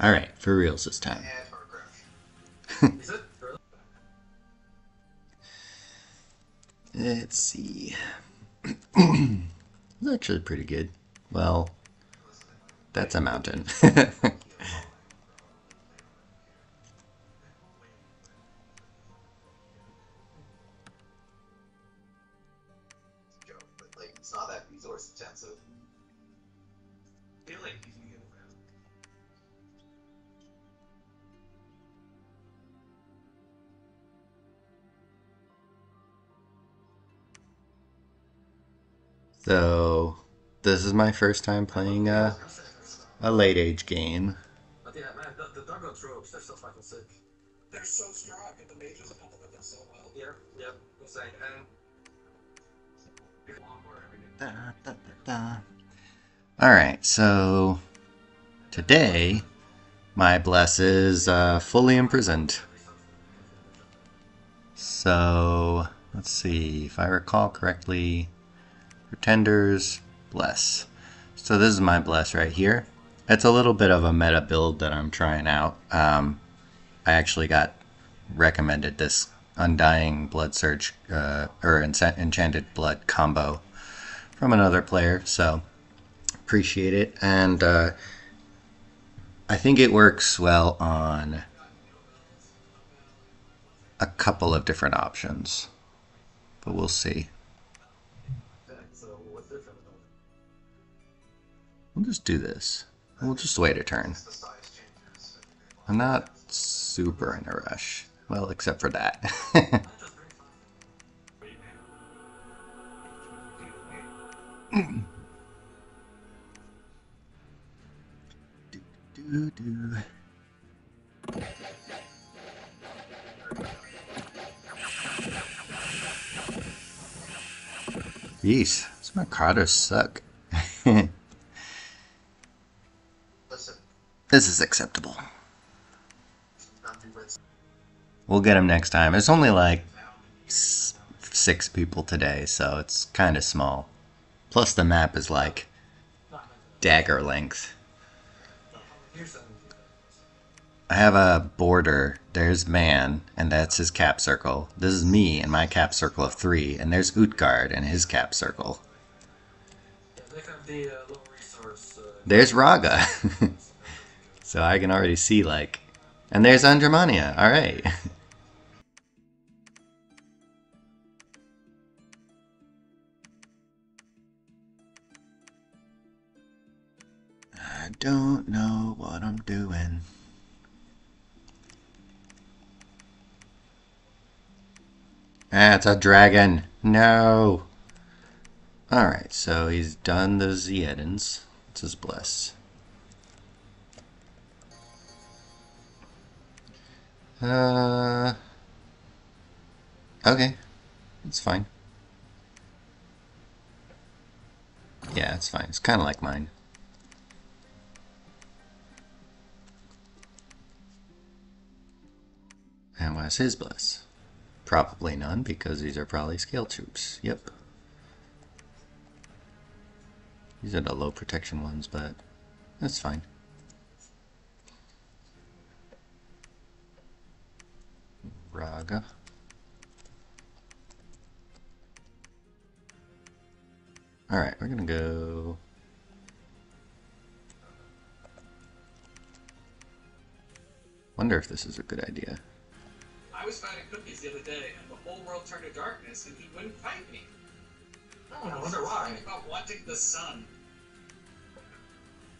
Alright, for reals this time. And Far Crash. Is it? Let's see. it's actually pretty good. Well, that's a mountain. so, this is my first time playing a, a late age game. But yeah, man, the, the Duggo tropes, they're so fucking sick. They're so strong, and the mages implement them so well. Yeah, yeah, insane. And. Longboard everything. Da, da, da, da. Alright, so today my bless is uh, fully imprisoned. So let's see, if I recall correctly, pretenders, bless. So this is my bless right here. It's a little bit of a meta build that I'm trying out. Um, I actually got recommended this Undying Blood Surge uh, or Encha- Enchanted Blood combo from another player, so appreciate it. And uh, I think it works well on a couple of different options, but we'll see. We'll just do this. We'll just wait a turn. I'm not super in a rush. Well, except for that. do, do. Yeesh, these Mercados suck. Listen, this is acceptable. not be rinse. We'll get him next time. There's only like six people today, so it's kind of small. Plus, the map is like Not meant to. dagger length. I have a border. There's man, and that's his cap circle. This is me and my cap circle of three, and there's Utgard and his cap circle. Yeah, There's Ragha. so I can already see like, and there's Andramania. All right. I don't know what I'm doing. Ah, it's a dragon. No. Alright, so he's done the Ziedans. It's his bless. Uh. Okay. It's fine. Yeah, it's fine. It's kind of like mine. And what's his bless? Probably none, because these are probably scale troops. Yep. These are the low protection ones, but that's fine. Ragha. Alright, we're gonna go. Wonder if this is a good idea. I was fighting cookies the other day, and the whole world turned to darkness, and he wouldn't fight me. Oh, I wonder why. About wanting the sun.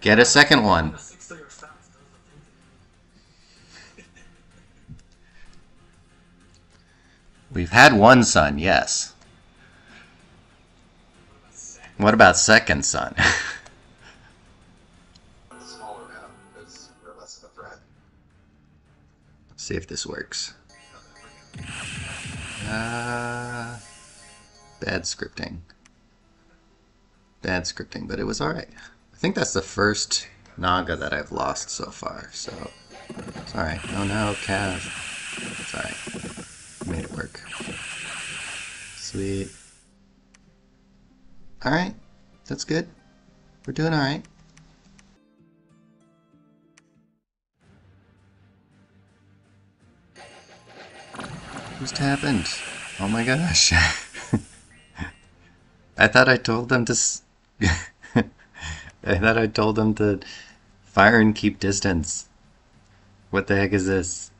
Get a second one. The six to your stats does the thing. We've had one son, yes. What about second son? Smaller now, because we're less of a threat. See if this works. Uh, bad scripting bad scripting, but it was alright. I think that's the first Naga that I've lost so far, so it's alright. Oh no, Cav. It's alright. Made it work. Sweet. Alright, that's good. We're doing alright. Just happened? Oh my gosh. I thought I told them to I thought I told them to fire and keep distance. What the heck is this?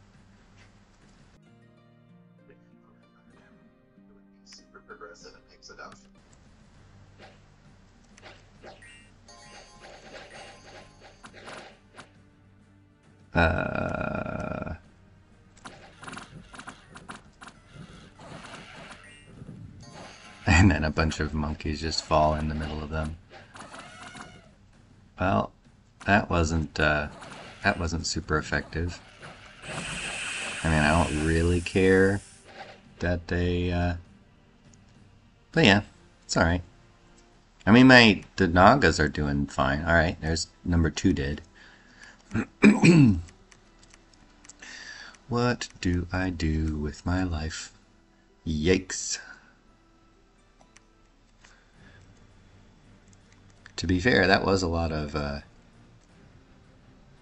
Uh. And then a bunch of monkeys just fall in the middle of them. Well, that wasn't uh, that wasn't super effective. I mean, I don't really care that they. Uh... But yeah, it's all right. I mean, my the Nagas are doing fine. All right, there's number two did. What do I do with my life? Yikes. To be fair, that was a lot of uh,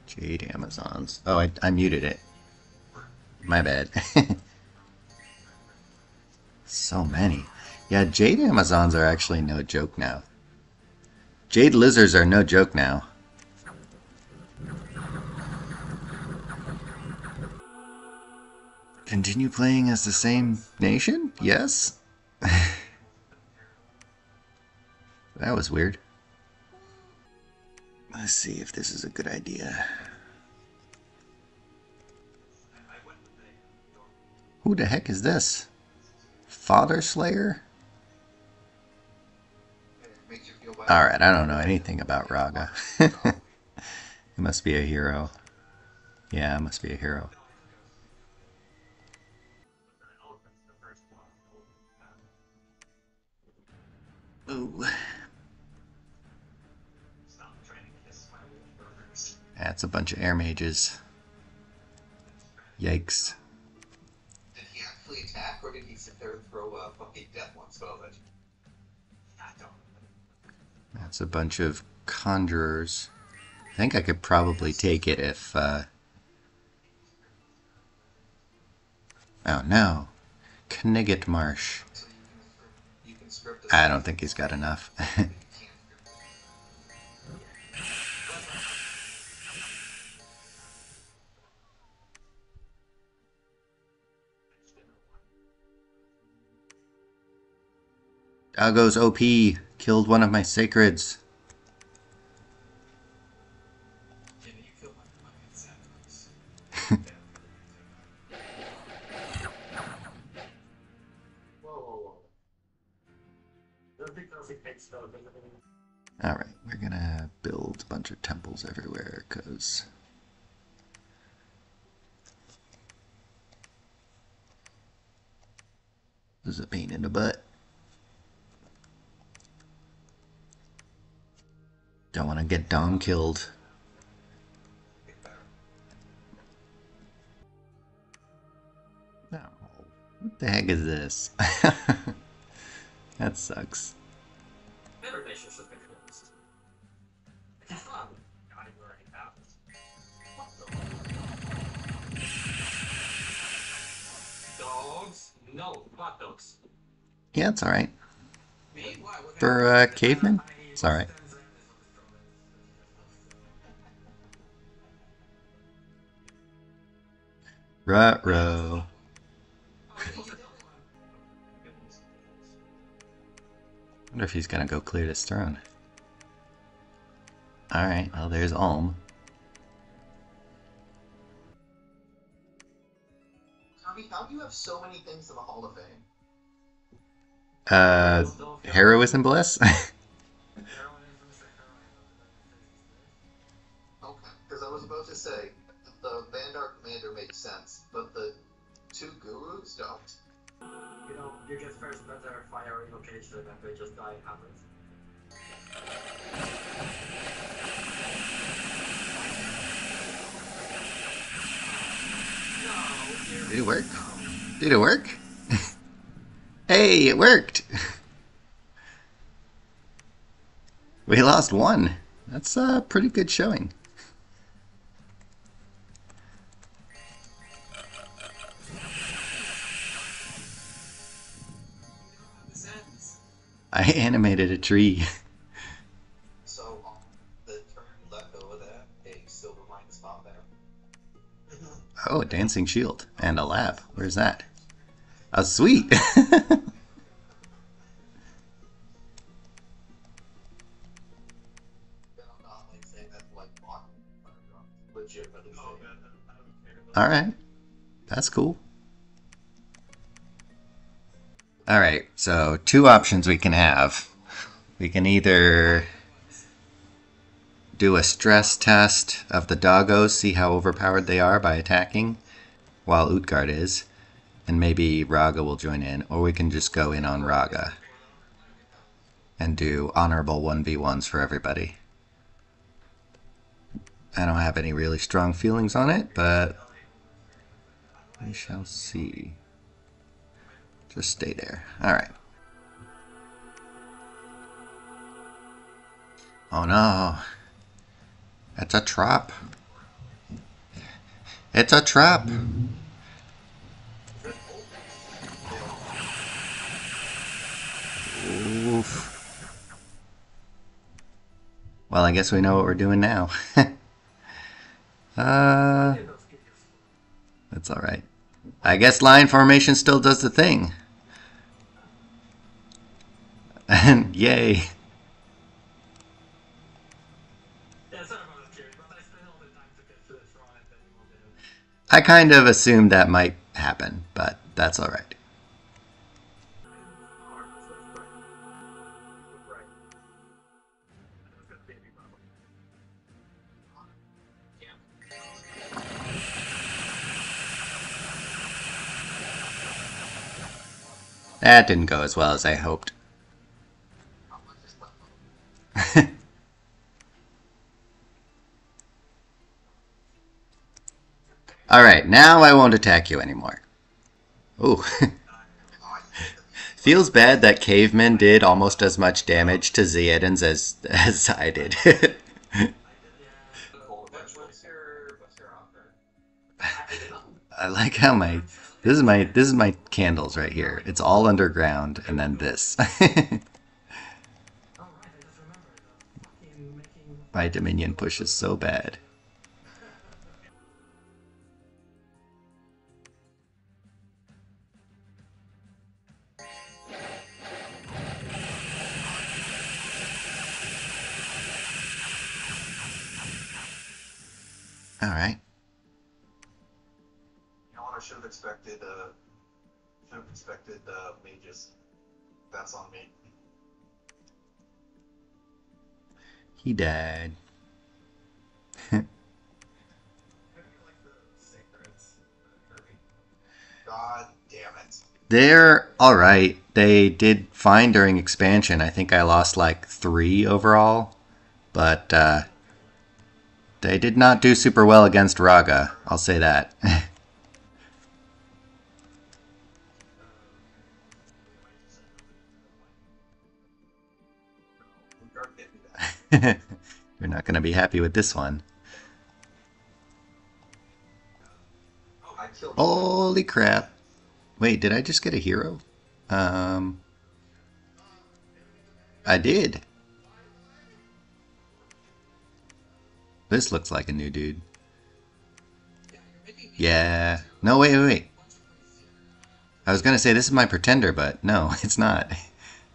Jade Amazons. Oh, I, I muted it. My bad. so many. Yeah, Jade Amazons are actually no joke now. Jade Lizards are no joke now. Continue playing as the same nation? Yes? that was weird. Let's see if this is a good idea. Who the heck is this? Father Slayer? Alright, I don't know anything about Ragha. he must be a hero. Yeah, must be a hero. That's a bunch of air mages. Yikes. Did he actually attack, or did he sit there and throw a fucking death one spell at you? I don't. That's a bunch of conjurers. I think I could probably take it if, uh... Oh no. Knigget Marsh. So you can, you can script I don't think he's got enough. Algo's OP killed one of my sacreds. Alright, we're gonna build a bunch of temples everywhere, because... This is a pain in the butt. Don't want to get Dom killed. No. What the heck is this? that sucks. everything should be closed. It's fun. God, you already have it. What the? Dogs? No, not dogs. Yeah, it's alright. Me? Why? What For uh, cavemen, it's alright. Ruh-roh. wonder if he's gonna go clear this throne. Alright, well there's Ulm. Tommy, how do you have so many things in the Hall of Fame? Uh, Heroism Bliss? Okay, because I was about to say the Vanara commander makes sense, but the two gurus don't. You know, you get first better fire invocation and they just die habits. No, Did it work? Did it work? hey, it worked! we lost one. That's a pretty good showing. I animated a tree. So on the turn let go of that, a silver mine spot there. Oh, a dancing shield and a lab. Where's that? A sweet. Then I'm not like All right. So, two options we can have. We can either do a stress test of the doggos, see how overpowered they are by attacking, while Utgard is, and maybe Ragha will join in, or we can just go in on Ragha and do honorable 1v1s for everybody. I don't have any really strong feelings on it, but we shall see. Just stay there. Alright. Oh no. It's a trap. It's a trap. Oof. Well, I guess we know what we're doing now. uh, that's alright. I guess line formation still does the thing. And yay. Yeah, sorry about that, Jerry, but I spent all the time to get to this wrong and then we'll do it. I kind of assumed that might happen, but that's alright. That didn't go as well as I hoped. how much is left. Alright, now I won't attack you anymore. Ooh. Feels bad that Caveman did almost as much damage to Zeodins as, as I did. I like how my this is my this is my candles right here. It's all underground and then this. My Dominion push is so bad. Mages. That's on me. He died. God damn it! They're all right. They did fine during expansion. I think I lost like three overall, but uh, they did not do super well against Ragha. I'll say that. You're not going to be happy with this one. Holy crap! Wait, did I just get a hero? Um, I did. This looks like a new dude. Yeah. No, wait, wait, wait. I was gonna say this is my pretender, but no, it's not.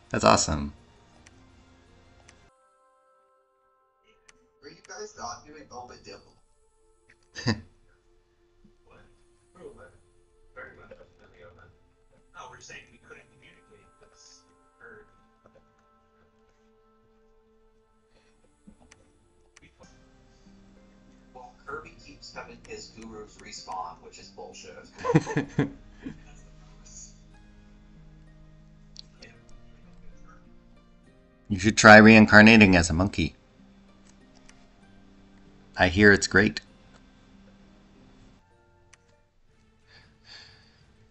That's awesome. We couldn't communicate. Well, Kirby keeps having his gurus respawn, which is bullshit. you should try reincarnating as a monkey. I hear it's great.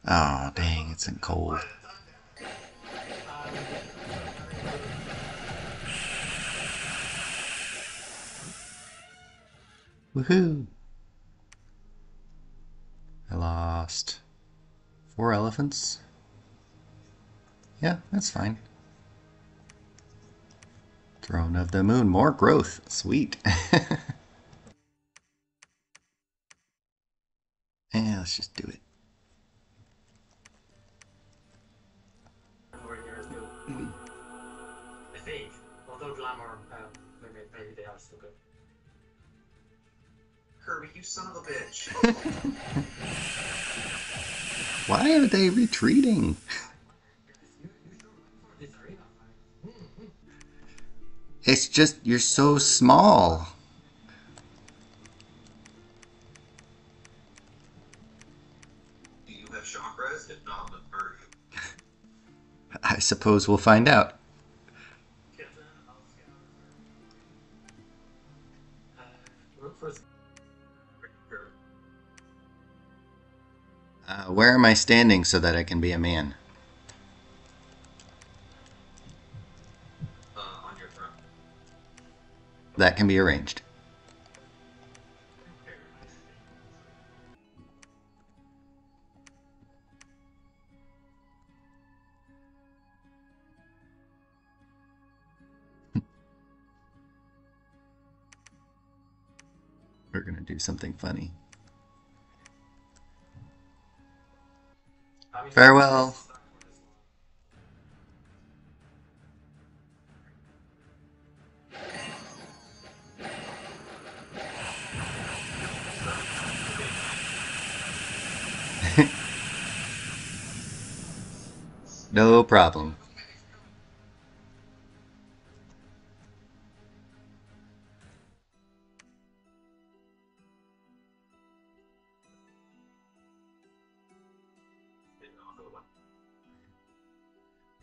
Oh, dang, it's in cold. Woohoo! I lost four elephants. Yeah, that's fine. Throne of the Moon, more growth. Sweet. let's just do it. Do. I think. Although glamour, um, maybe, maybe they are still good. Kirby, you son of a bitch. Why are they retreating? It's just, you're so small. Suppose we'll find out. Get the I'll scout. Uh, look for Sure. Where am I standing so that I can be a man? Uh, on your throne. That can be arranged. We're gonna do something funny. Farewell. No problem.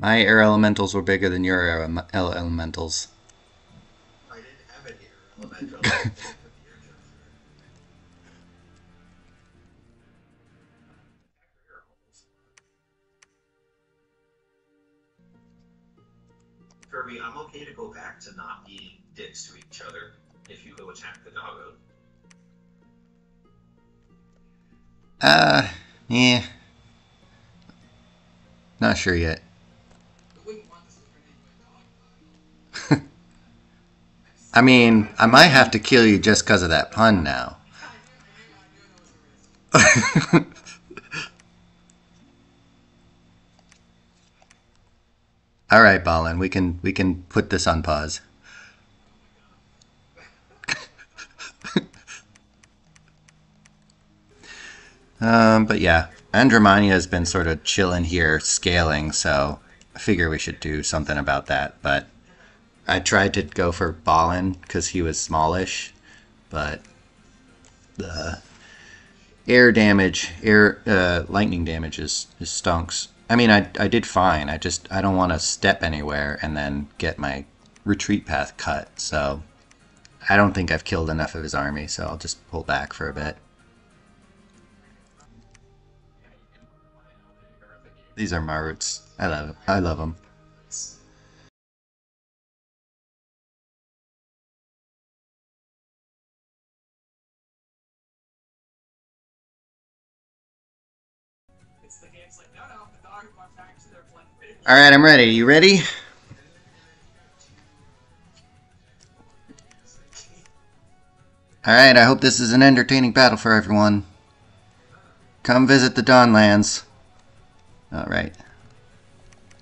My air elementals were bigger than your air ele- elementals. I didn't have. Elemental. Air Judge. Kirby, I'm okay to go back to not being dicks to each other if you go attack the doggo. Uh, yeah. Not sure yet. I mean, I might have to kill you just because of that pun now. All right, Ballin, we can we can put this on pause. um, but yeah, Andramania has been sort of chilling here, scaling, so I figure we should do something about that. But I tried to go for Ballin because he was smallish, but the air damage, air uh, lightning damage is, is stunks. I mean, I, I did fine. I just I don't want to step anywhere and then get my retreat path cut. So I don't think I've killed enough of his army. So I'll just pull back for a bit. These are Maruts. I love I love them. All right, I'm ready. You ready? All right. I hope this is an entertaining battle for everyone. Come visit the Dawnlands. All right.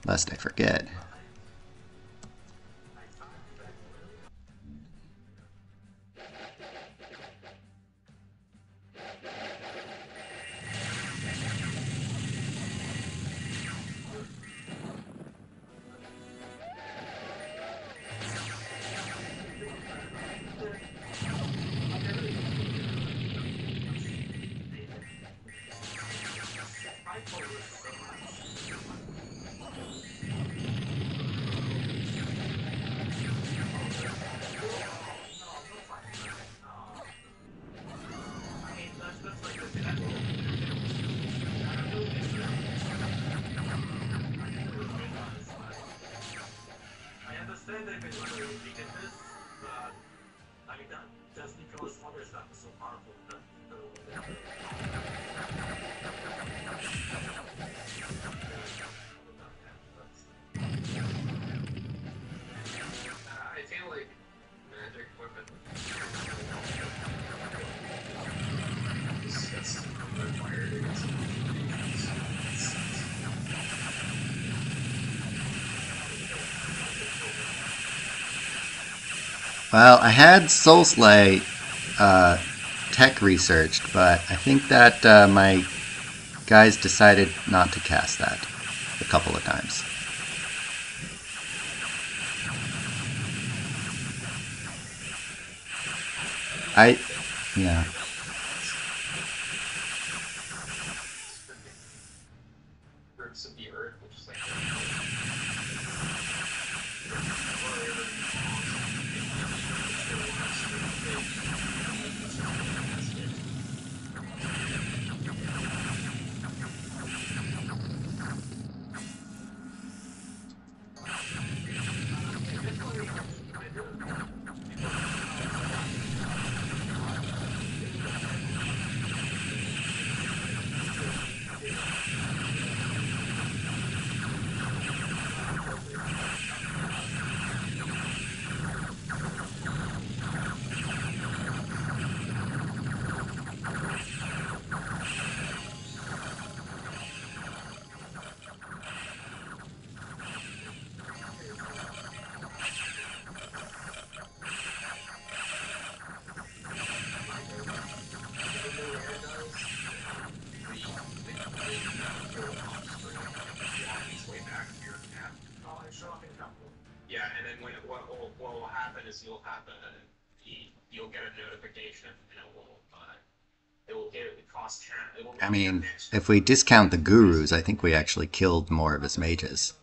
Lest I forget. Well, I had Soul Slay uh, tech researched, but I think that uh, my guys decided not to cast that a couple of times. I, yeah. Of the earth, which is like I mean, if we discount the gurus, I think we actually killed more of his mages.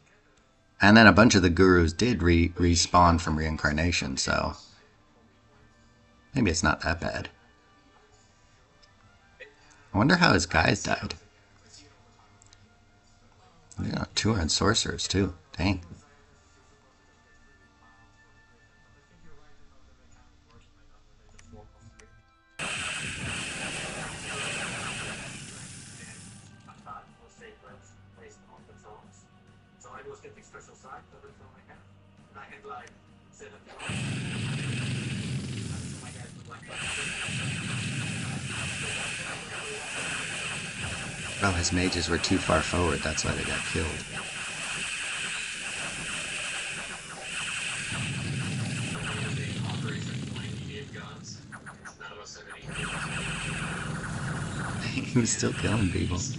And then a bunch of the gurus did re- respawn from reincarnation, so maybe it's not that bad. I wonder how his guys died. Yeah, 200 sorcerers too. Dang. Mages were too far forward, that's why they got killed. None of us have any. he was still killing people. So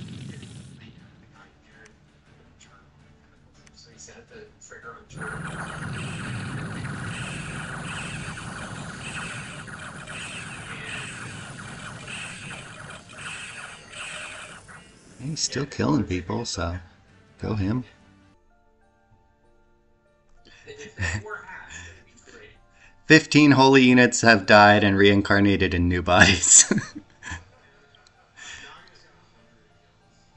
he set the trigger on turn. He's still killing people, so go him. If that were half, it'd be great. 15 holy units have died and reincarnated in new bodies.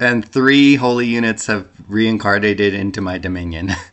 and three holy units have reincarnated into my dominion.